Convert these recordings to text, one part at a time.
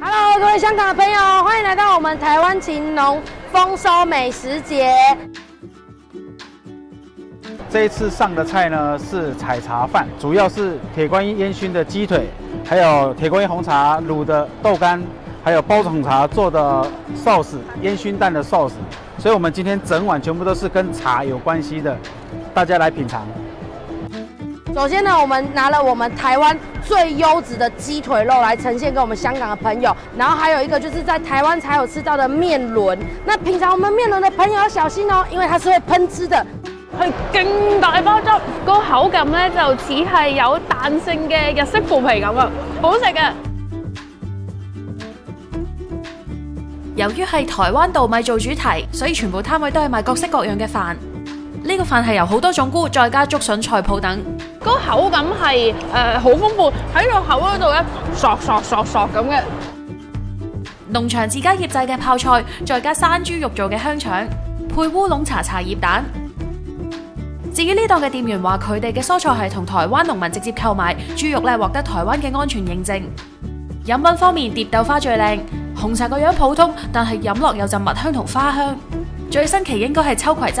Hello，各位香港的朋友，欢迎来到我们台湾晴农丰收美食节。这一次上的菜呢是采茶饭，主要是铁观音烟熏的鸡腿，还有铁观音红茶卤的豆干，还有包种茶做的寿司，烟熏蛋的寿司。所以我们今天整碗全部都是跟茶有关系的，大家来品尝。首先呢，我们拿了我们台湾最优质的鸡腿肉来呈现给我们香港的朋友，然后还有一个就是在台湾才有吃到的面轮。那平常我们面轮的朋友要小心哦，因为它是会喷汁的。係勁大包汁，個口感咧就似係有彈性嘅日式腐皮咁啊，好食嘅。由於係台灣稻米做主題，所以全部攤位都係賣各式各樣嘅飯。呢個飯係由好多種菇，再加竹筍菜脯等。個口感係誒好豐富，喺個口嗰度咧，索索索索咁嘅。農場自家醃製嘅泡菜，再加山豬肉做嘅香腸，配烏龍茶茶葉蛋。至於呢檔嘅店員話，佢哋嘅蔬菜係同台灣農民直接購買，豬肉咧獲得台灣嘅安全認證。飲品方面，蝶豆花最靚，紅茶個樣普通，但係飲落有陣蜜香同花香。最新奇應該係秋葵汁。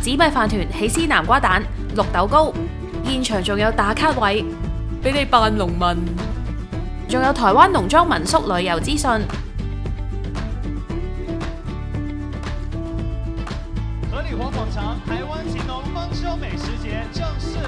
紫米飯團、起司南瓜蛋、綠豆糕。現場仲有打卡位，俾你扮農民。仲有台灣農莊民宿旅遊資訊。合理火廣場台灣秦農豐收美食節正式。